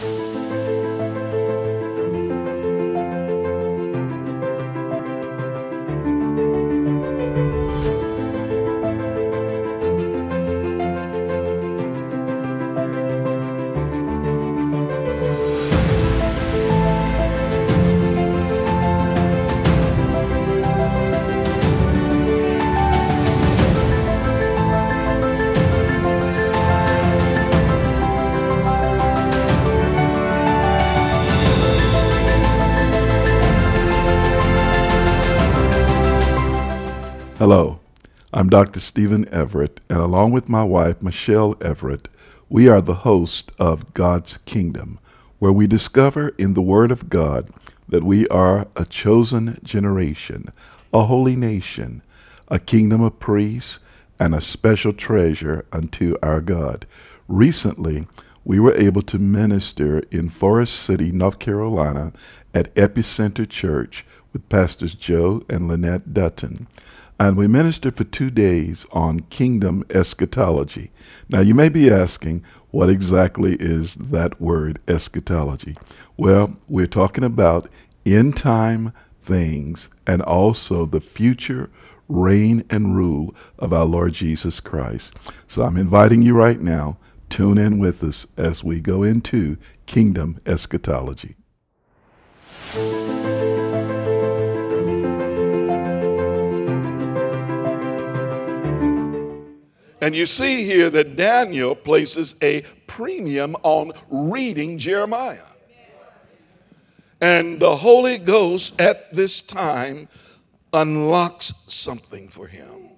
Hello, I'm Dr. Stephen Everett, and along with my wife, Michelle Everett, we are the host of God's Kingdom, where we discover in the Word of God that we are a chosen generation, a holy nation, a kingdom of priests, and a special treasure unto our God. Recently, we were able to minister in Forest City, North Carolina at Epicenter Church with Pastors Joe and Lynette Dutton and we ministered for two days on kingdom eschatology. Now, you may be asking, what exactly is that word eschatology? Well, we're talking about end time things and also the future reign and rule of our Lord Jesus Christ. So I'm inviting you right now, tune in with us as we go into kingdom eschatology. And you see here that Daniel places a premium on reading Jeremiah. And the Holy Ghost at this time unlocks something for him.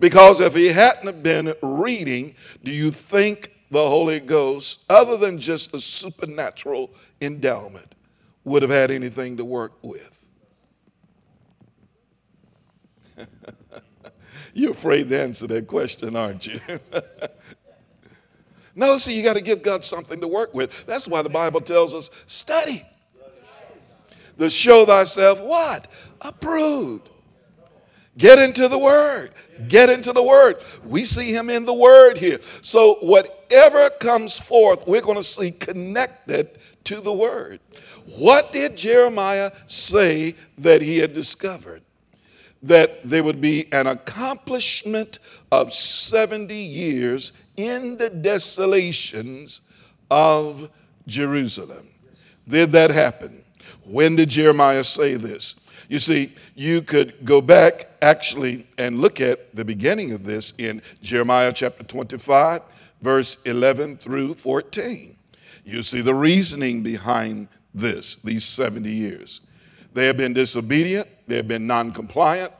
Because if he hadn't been reading, do you think the Holy Ghost, other than just a supernatural endowment, would have had anything to work with? You're afraid to answer that question, aren't you? no, see, you got to give God something to work with. That's why the Bible tells us study. To show thyself what? Approved. Get into the Word. Get into the Word. We see Him in the Word here. So, whatever comes forth, we're going to see connected to the Word. What did Jeremiah say that he had discovered? That there would be an accomplishment of 70 years in the desolations of Jerusalem. Did that happen? When did Jeremiah say this? You see, you could go back actually and look at the beginning of this in Jeremiah chapter 25, verse 11 through 14. You see the reasoning behind this, these 70 years. They have been disobedient, they have been non compliant.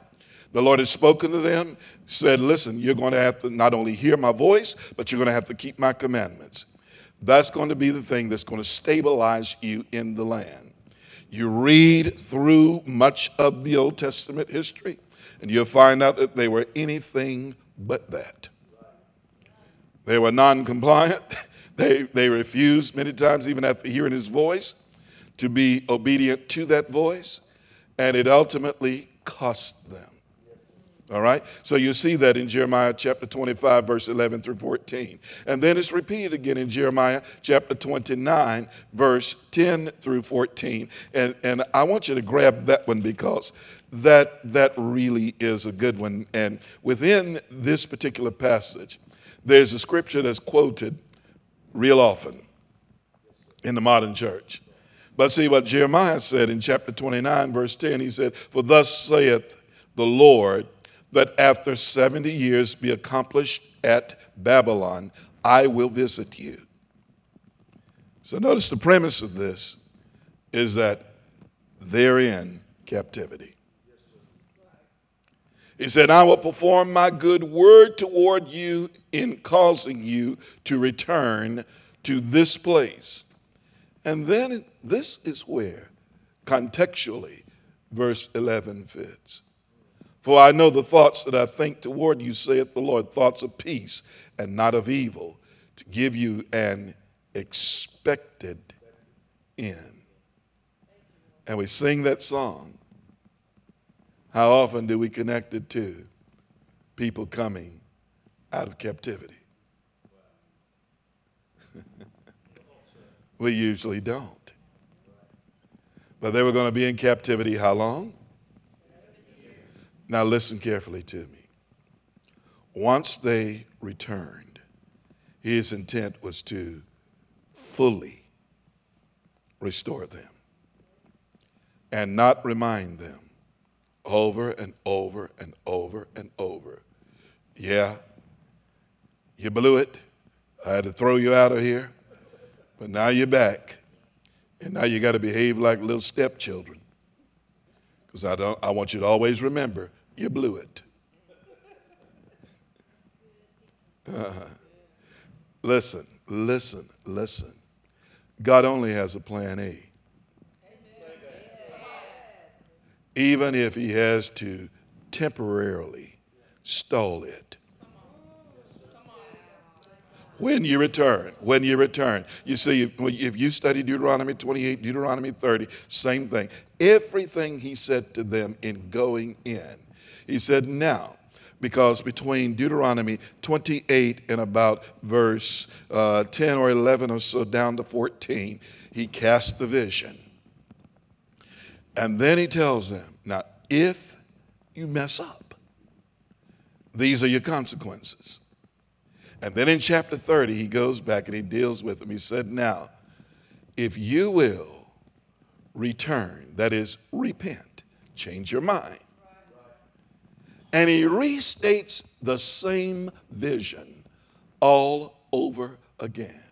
The Lord has spoken to them, said, Listen, you're going to have to not only hear my voice, but you're going to have to keep my commandments. That's going to be the thing that's going to stabilize you in the land. You read through much of the Old Testament history, and you'll find out that they were anything but that. They were non compliant. They, they refused many times, even after hearing his voice, to be obedient to that voice, and it ultimately cost them. All right? So you see that in Jeremiah chapter 25, verse 11 through 14. And then it's repeated again in Jeremiah chapter 29, verse 10 through 14. And, and I want you to grab that one because that, that really is a good one. And within this particular passage, there's a scripture that's quoted real often in the modern church. But see what Jeremiah said in chapter 29, verse 10. He said, For thus saith the Lord, that after 70 years be accomplished at Babylon, I will visit you. So notice the premise of this is that they're in captivity. He said, I will perform my good word toward you in causing you to return to this place. And then this is where contextually verse 11 fits. For I know the thoughts that I think toward you, saith the Lord, thoughts of peace and not of evil, to give you an expected end. And we sing that song. How often do we connect it to people coming out of captivity? We usually don't. But they were going to be in captivity how long? Now, listen carefully to me. Once they returned, his intent was to fully restore them and not remind them over and over and over and over. Yeah, you blew it. I had to throw you out of here, but now you're back. And now you got to behave like little stepchildren. Because I, don't, I want you to always remember you blew it. Uh, listen, listen, listen. God only has a plan A. Even if he has to temporarily stall it. When you return, when you return. You see, if you study Deuteronomy 28, Deuteronomy 30, same thing. Everything he said to them in going in, he said, now, because between Deuteronomy 28 and about verse uh, 10 or 11 or so down to 14, he cast the vision. And then he tells them, now, if you mess up, these are your consequences. And then in chapter 30, he goes back and he deals with them. He said, Now, if you will return, that is, repent, change your mind. And he restates the same vision all over again.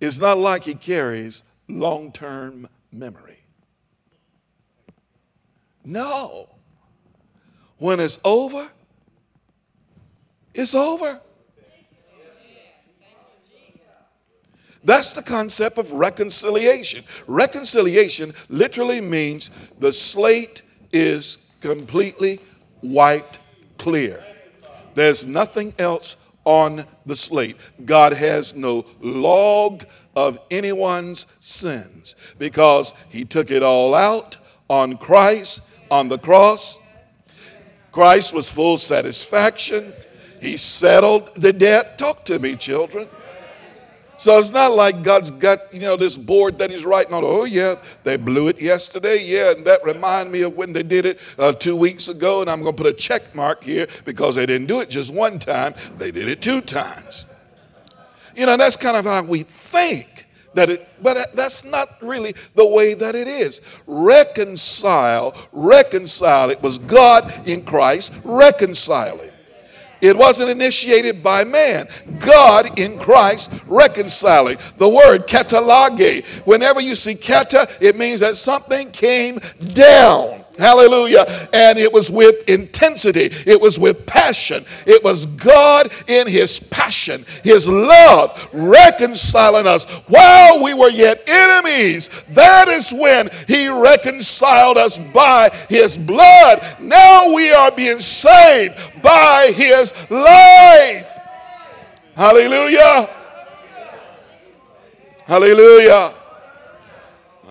It's not like he carries long term memory. No. When it's over, it's over. That's the concept of reconciliation. Reconciliation literally means the slate is completely wiped clear. There's nothing else on the slate. God has no log of anyone's sins because He took it all out on Christ on the cross. Christ was full satisfaction. He settled the debt. Talk to me, children. So it's not like God's got, you know, this board that he's writing on. Oh, yeah, they blew it yesterday. Yeah, and that reminded me of when they did it uh, two weeks ago. And I'm going to put a check mark here because they didn't do it just one time, they did it two times. You know, that's kind of how we think that it, but that's not really the way that it is. Reconcile, reconcile. It was God in Christ reconciling. It wasn't initiated by man. God in Christ reconciling. The word katalage, whenever you see kata, it means that something came down. Hallelujah. And it was with intensity, it was with passion. It was God in his passion, his love, reconciling us while we were yet enemies. That is when he reconciled us by his blood. Now we are being saved by his life. Hallelujah. Hallelujah.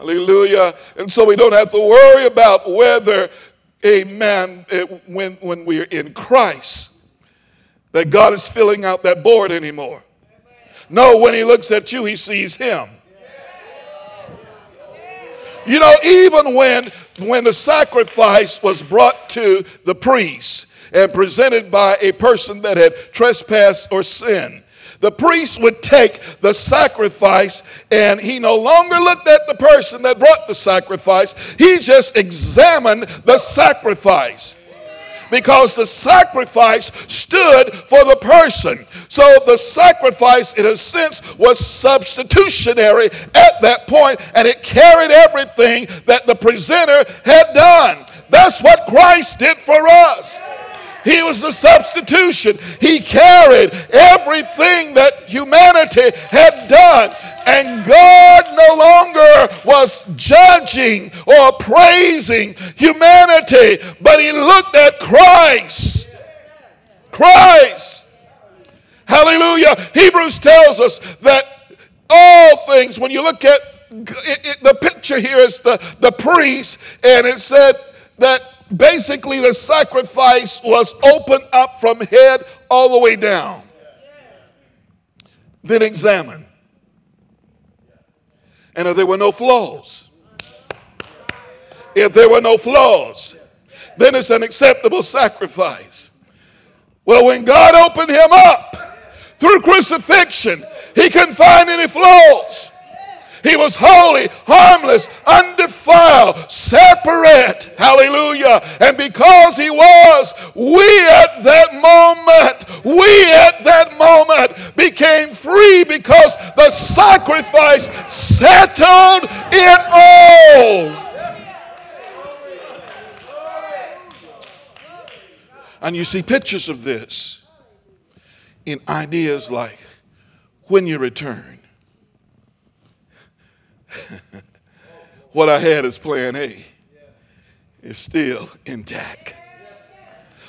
Hallelujah. And so we don't have to worry about whether, amen, it, when, when we're in Christ, that God is filling out that board anymore. No, when he looks at you, he sees him. You know, even when, when the sacrifice was brought to the priest and presented by a person that had trespassed or sinned, the priest would take the sacrifice and he no longer looked at the person that brought the sacrifice, he just examined the sacrifice because the sacrifice stood for the person. So the sacrifice, in a sense, was substitutionary at that point, and it carried everything that the presenter had done. That's what Christ did for us. He was the substitution. He carried everything that humanity had done. And God no longer was judging or praising humanity, but He looked at Christ. Christ. Hallelujah. Hebrews tells us that all things, when you look at it, it, the picture here is the, the priest, and it said that basically the sacrifice was opened up from head all the way down. Then examine. And if there were no flaws, if there were no flaws, then it's an acceptable sacrifice. Well, when God opened him up through crucifixion, he couldn't find any flaws. He was holy, harmless, undefiled, separate. Hallelujah. And because he was, we at that moment, we at that moment became free because the sacrifice settled it all. And you see pictures of this in ideas like when you return. what I had as plan A is still intact.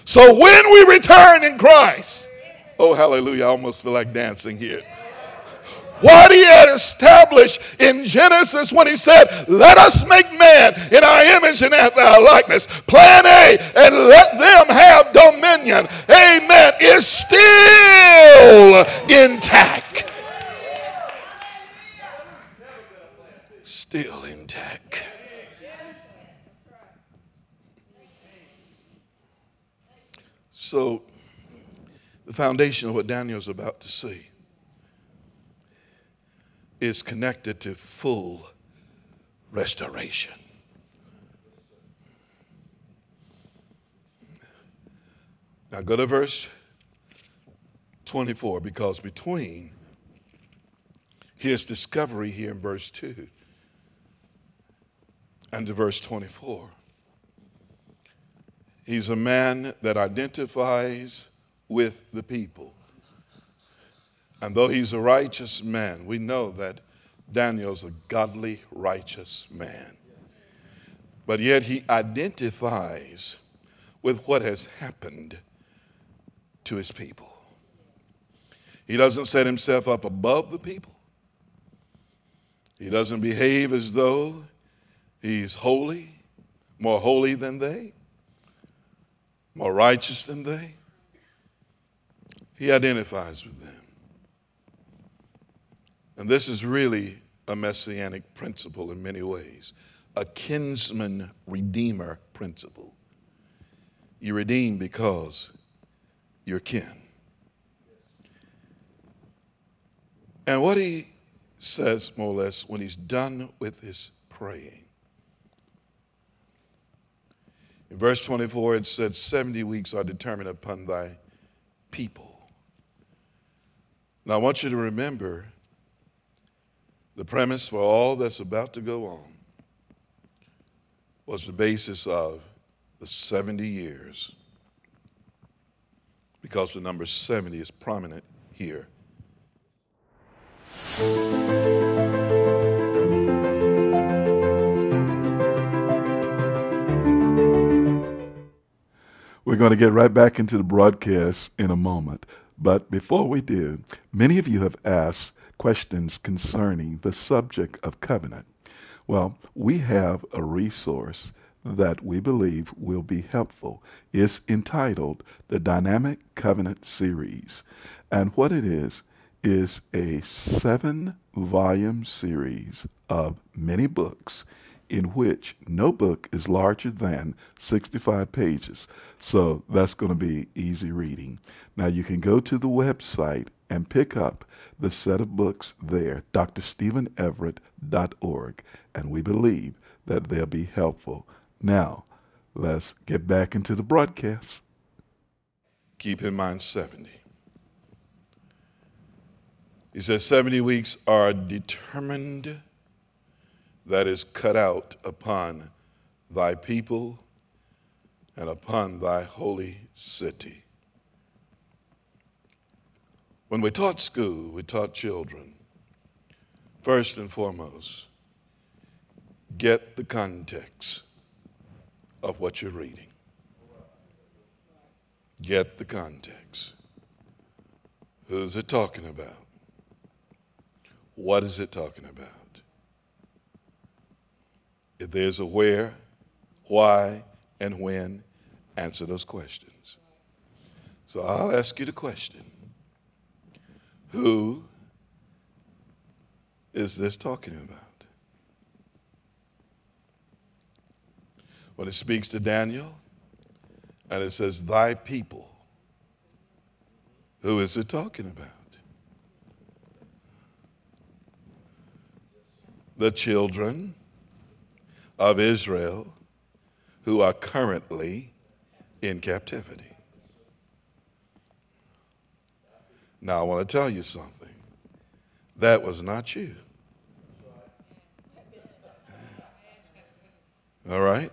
So when we return in Christ, oh, hallelujah, I almost feel like dancing here what he had established in Genesis when he said, Let us make man in our image and after our likeness. Plan A, and let them have dominion. Amen. Is still intact. Still intact. So, the foundation of what Daniel's about to see is connected to full restoration. Now go to verse 24 because between his discovery here in verse 2 and to verse 24, he's a man that identifies with the people. And though he's a righteous man, we know that Daniel's a godly, righteous man. But yet he identifies with what has happened to his people. He doesn't set himself up above the people. He doesn't behave as though he's holy, more holy than they, more righteous than they. He identifies with them. And this is really a messianic principle in many ways, a kinsman redeemer principle. You redeem because you're kin. And what he says, more or less, when he's done with his praying, in verse 24, it said, 70 weeks are determined upon thy people. Now, I want you to remember the premise for all that's about to go on was the basis of the 70 years because the number 70 is prominent here. We're going to get right back into the broadcast in a moment. But before we do, many of you have asked questions concerning the subject of covenant. Well, we have a resource that we believe will be helpful. It's entitled the Dynamic Covenant Series. And what it is, is a seven volume series of many books in which no book is larger than 65 pages. So that's going to be easy reading. Now you can go to the website and pick up the set of books there, drstepheneverett.org, and we believe that they'll be helpful. Now, let's get back into the broadcast. Keep in mind 70. He says 70 weeks are determined, that is cut out upon thy people and upon thy holy city. When we taught school, we taught children, first and foremost, get the context of what you're reading. Get the context. Who's it talking about? What is it talking about? there's a where, why, and when, answer those questions. So I'll ask you the question Who is this talking about? When it speaks to Daniel and it says, Thy people, who is it talking about? The children of Israel who are currently in captivity. Now, I want to tell you something. That was not you. All right?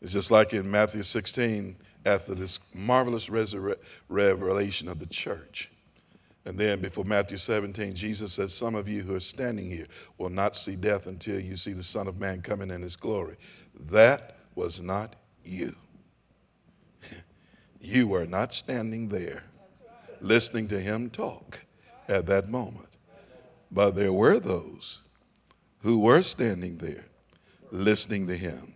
It's just like in Matthew 16, after this marvelous revelation of the church. And then before Matthew 17, Jesus says, Some of you who are standing here will not see death until you see the Son of Man coming in his glory. That was not you. you were not standing there listening to him talk at that moment. But there were those who were standing there listening to him.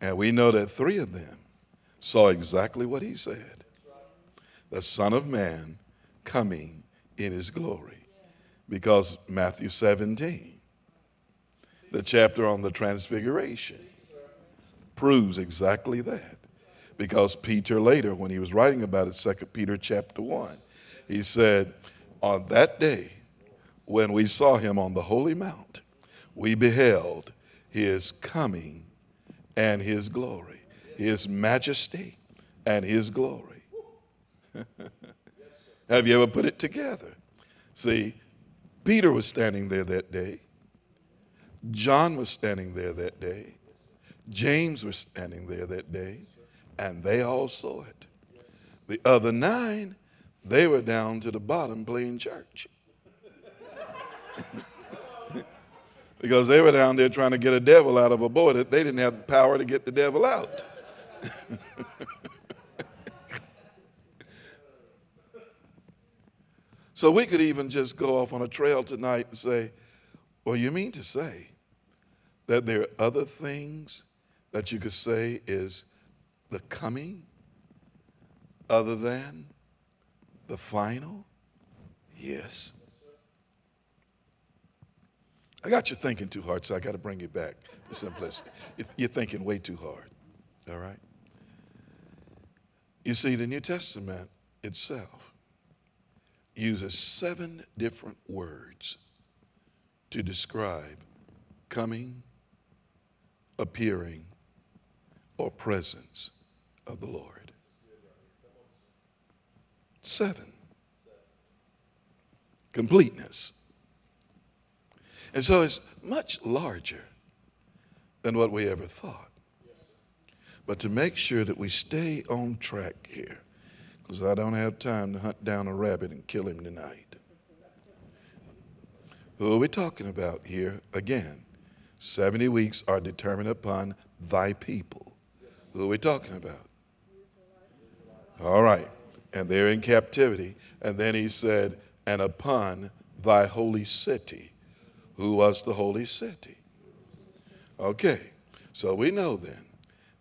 And we know that three of them saw exactly what he said the Son of Man coming in his glory. Because Matthew 17, the chapter on the transfiguration, proves exactly that. Because Peter later, when he was writing about it, 2 Peter chapter 1, he said, On that day, when we saw him on the holy mount, we beheld his coming and his glory, his majesty and his glory. Have you ever put it together? See, Peter was standing there that day. John was standing there that day. James was standing there that day. And they all saw it. The other nine, they were down to the bottom playing church. because they were down there trying to get a devil out of a boy that they didn't have the power to get the devil out. so we could even just go off on a trail tonight and say, well, you mean to say that there are other things that you could say is the coming other than the final? Yes. I got you thinking too hard, so I got to bring you back to simplicity. You're thinking way too hard, all right? You see, the New Testament itself uses seven different words to describe coming, appearing, or presence of the Lord. Seven. Completeness. And so it's much larger than what we ever thought. But to make sure that we stay on track here, because I don't have time to hunt down a rabbit and kill him tonight. Who are we talking about here? Again, 70 weeks are determined upon thy people. Who are we talking about? All right. And they're in captivity. And then he said, and upon thy holy city who was the holy city. Okay, so we know then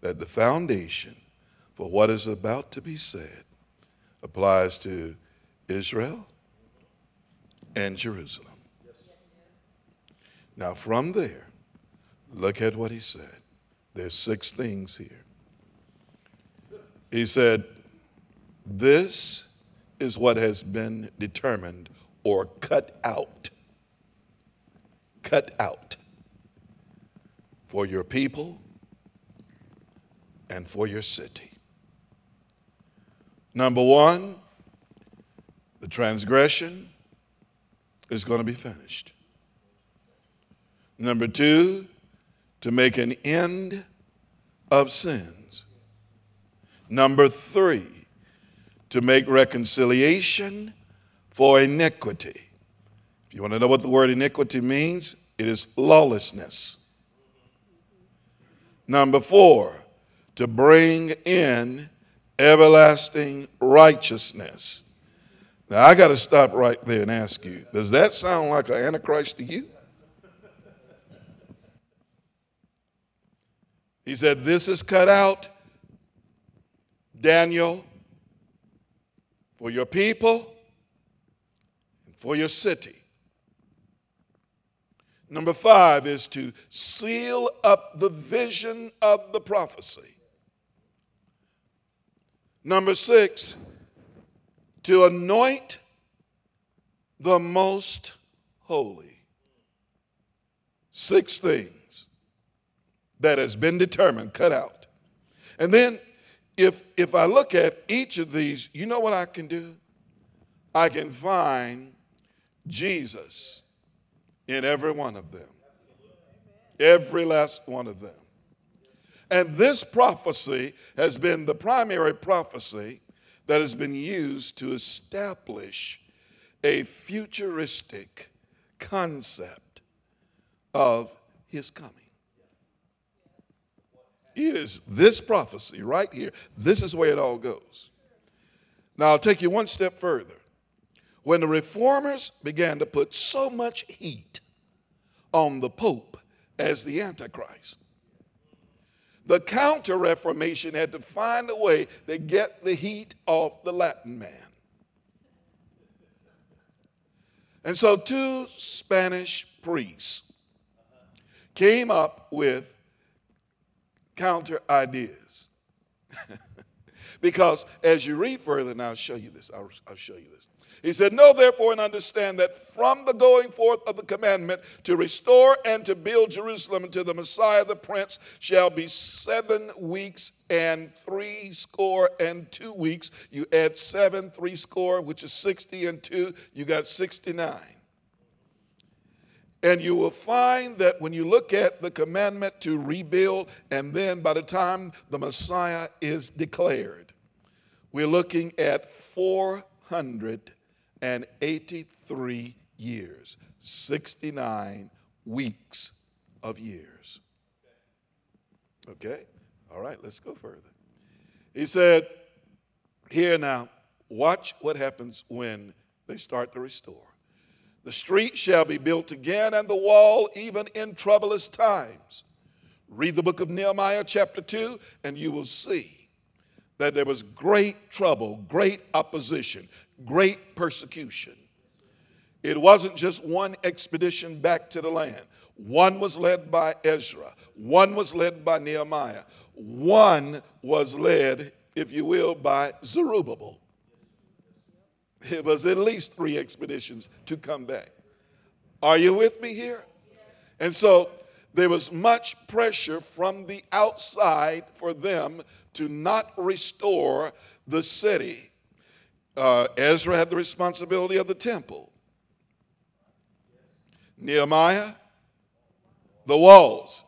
that the foundation for what is about to be said applies to Israel and Jerusalem. Now, from there, look at what he said. There's six things here. He said, This is what has been determined or cut out cut out for your people and for your city. Number one, the transgression is going to be finished. Number two, to make an end of sins. Number three, to make reconciliation for iniquity. If you want to know what the word iniquity means, it is lawlessness. Number four, to bring in everlasting righteousness. Now, I got to stop right there and ask you does that sound like an Antichrist to you? He said, This is cut out, Daniel, for your people and for your city. Number five is to seal up the vision of the prophecy. Number six, to anoint the most holy. Six things that has been determined, cut out. And then if if I look at each of these, you know what I can do? I can find Jesus in every one of them. Every last one of them. And this prophecy has been the primary prophecy that has been used to establish a futuristic concept of his coming. It is this prophecy right here. This is where it all goes. Now, I'll take you one step further. When the reformers began to put so much heat on the Pope as the Antichrist, the Counter Reformation had to find a way to get the heat off the Latin man. And so, two Spanish priests came up with counter ideas. because as you read further, and I'll show you this, I'll, I'll show you this. He said, Know therefore and understand that from the going forth of the commandment to restore and to build Jerusalem unto the Messiah the Prince shall be seven weeks and three score and two weeks. You add seven, three score, which is 60 and two, you got 69. And you will find that when you look at the commandment to rebuild, and then by the time the Messiah is declared, we're looking at 483 years, 69 weeks of years. Okay? All right, let's go further. He said, Here now, watch what happens when they start to restore. The street shall be built again, and the wall even in troublous times. Read the book of Nehemiah, chapter 2, and you will see that there was great trouble, great opposition, great persecution. It wasn't just one expedition back to the land. One was led by Ezra, one was led by Nehemiah, one was led, if you will, by Zerubbabel. It was at least three expeditions to come back. Are you with me here? And so there was much pressure from the outside for them to not restore the city. Uh, Ezra had the responsibility of the temple. Nehemiah, the walls.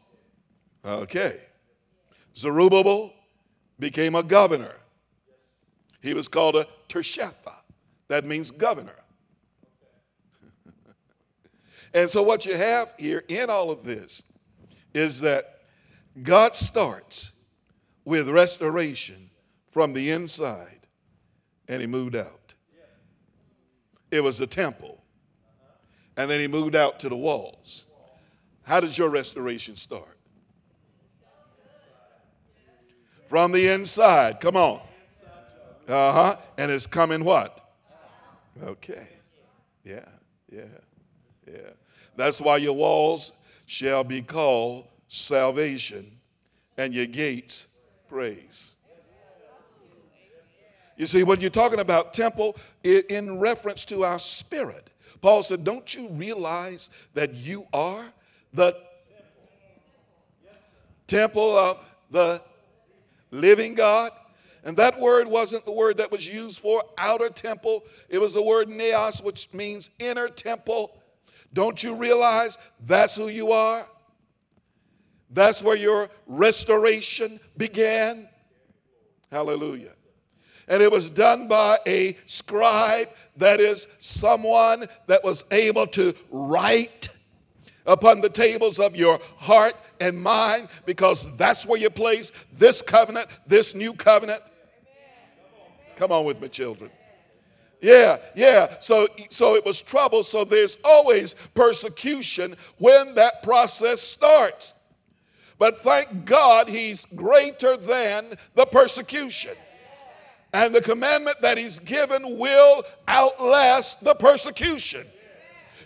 Okay. Zerubbabel became a governor. He was called a Tirshatha. That means governor. and so, what you have here in all of this is that God starts with restoration from the inside, and He moved out. It was the temple, and then He moved out to the walls. How did your restoration start? From the inside. Come on. Uh huh. And it's coming what? Okay. Yeah, yeah, yeah. That's why your walls shall be called salvation and your gates praise. You see, when you're talking about temple, in reference to our spirit, Paul said, Don't you realize that you are the temple of the living God? And that word wasn't the word that was used for outer temple, it was the word neos, which means inner temple. Don't you realize that's who you are? That's where your restoration began. Hallelujah. And it was done by a scribe, that is, someone that was able to write upon the tables of your heart and mind because that's where you place this covenant, this new covenant. Come on with me, children. Yeah, yeah. So, so it was trouble. So there's always persecution when that process starts. But thank God he's greater than the persecution. And the commandment that he's given will outlast the persecution.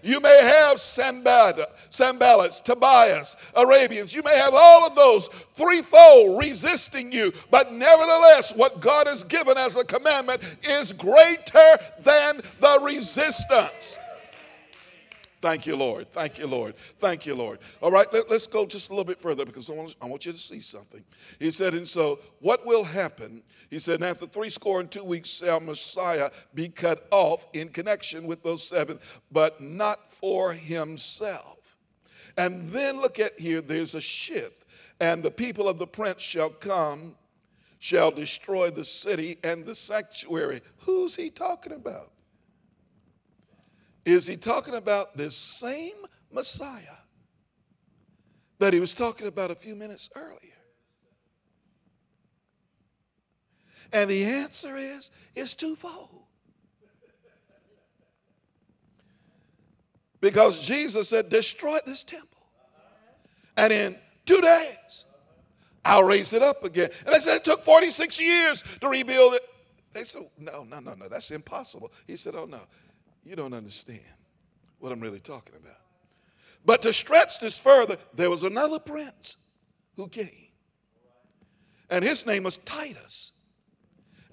You may have Sanballats, Tobiahs, Arabians. You may have all of those threefold resisting you. But nevertheless, what God has given as a commandment is greater than the resistance. Thank you, Lord. Thank you, Lord. Thank you, Lord. All right, let, us go just a little bit further because I want, I want you to see something. He said, and so what will happen? He said, after three score and two weeks shall Messiah be cut off in connection with those seven, but not for himself. And then look at here, there's a shift. And the people of the prince shall come, shall destroy the city and the sanctuary. Who's he talking about? is he talking about this same Messiah that he was talking about a few minutes earlier? And the answer is it's twofold. Because Jesus said, Destroy this temple. And in two days, I'll raise it up again. And they said it took 46 years to rebuild it. They said, No, no, no, no, that's impossible. He said, Oh, no you don't understand what I'm really talking about. But to stretch this further, there was another prince who came. And his name was Titus.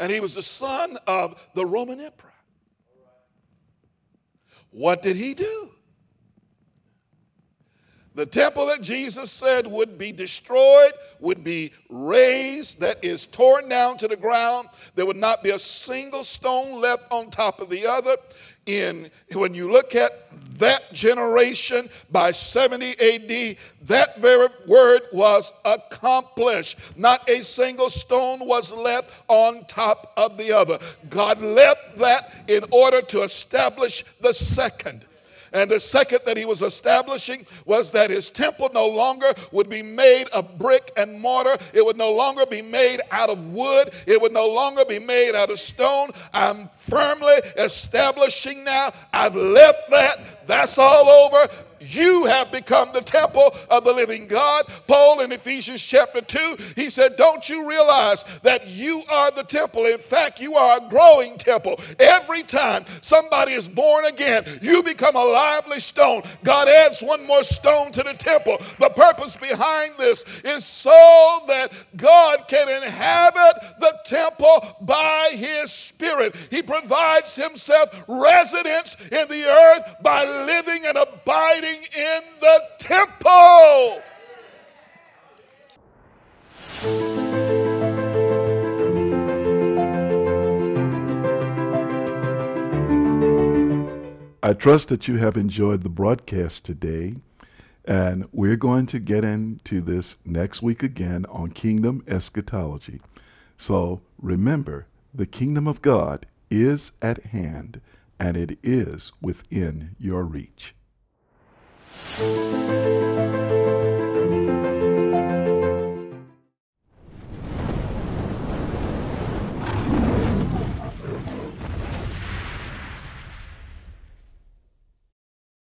And he was the son of the Roman emperor. What did he do? The temple that Jesus said would be destroyed, would be razed, that is torn down to the ground. There would not be a single stone left on top of the other in when you look at that generation by 70 AD, that very word was accomplished. Not a single stone was left on top of the other. God left that in order to establish the second. And the second that he was establishing was that his temple no longer would be made of brick and mortar. It would no longer be made out of wood. It would no longer be made out of stone. I'm firmly establishing now. I've left that. That's all over. You have become the temple of the living God. Paul in Ephesians chapter 2, he said, Don't you realize that you are the temple? In fact, you are a growing temple. Every time somebody is born again, you become a lively stone. God adds one more stone to the temple. The purpose behind this is so that God can inhabit the temple by his spirit. He provides himself residence in the earth by living and abiding in the temple. I trust that you have enjoyed the broadcast today. And we're going to get into this next week again on kingdom eschatology. So remember, the kingdom of God is at hand and it is within your reach.